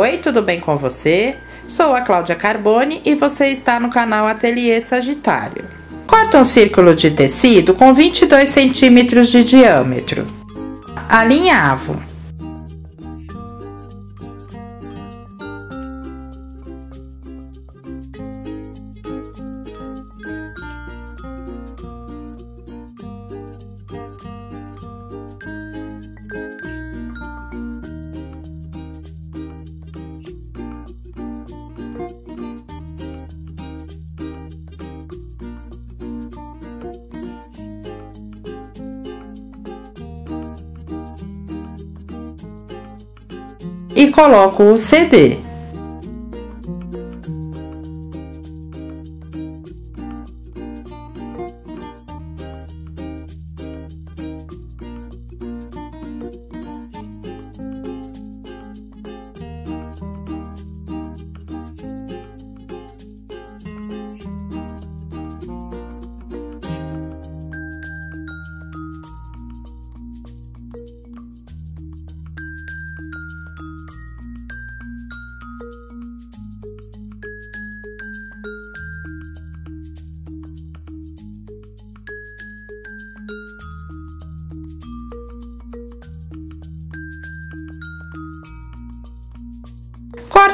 Oi, tudo bem com você? Sou a Cláudia Carbone e você está no canal Ateliê Sagitário. Corta um círculo de tecido com 22 centímetros de diâmetro. Alinhavo. E coloco o CD.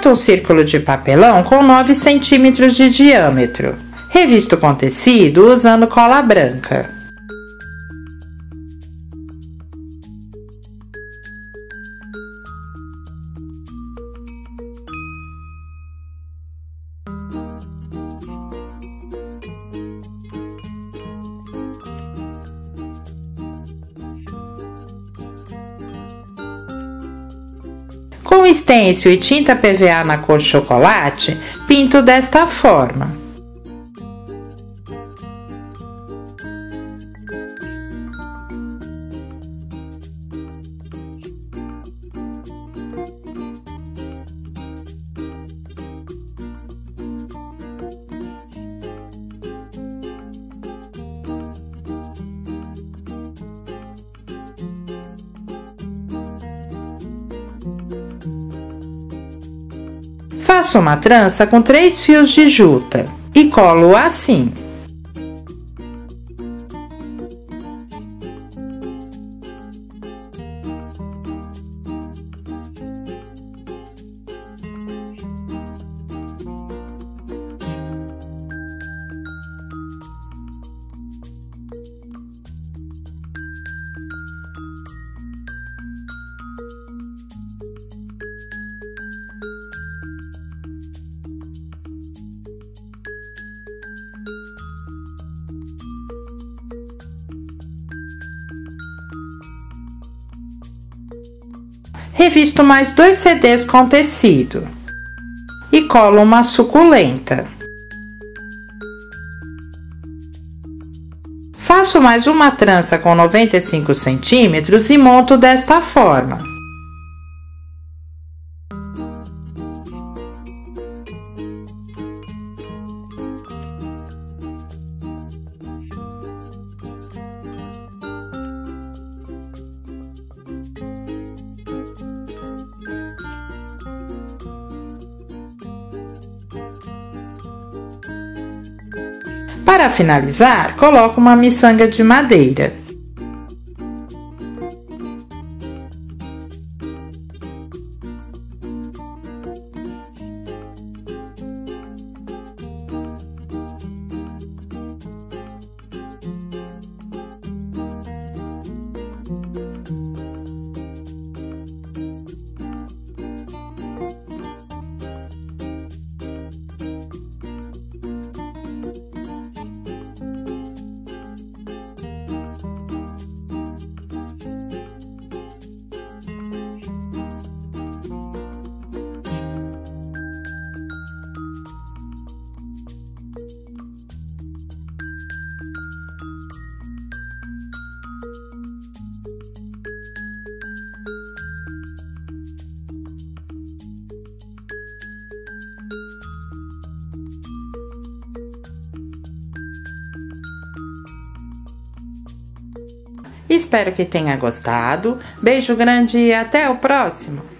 Corto um círculo de papelão com 9 centímetros de diâmetro. Revisto com tecido usando cola branca. Com estêncil e tinta PVA na cor chocolate, pinto desta forma. Faço uma trança com três fios de juta e colo assim. Revisto mais dois CDs com tecido e colo uma suculenta. Faço mais uma trança com 95 centímetros e monto desta forma. Para finalizar, coloco uma miçanga de madeira. Espero que tenha gostado. Beijo grande e até o próximo!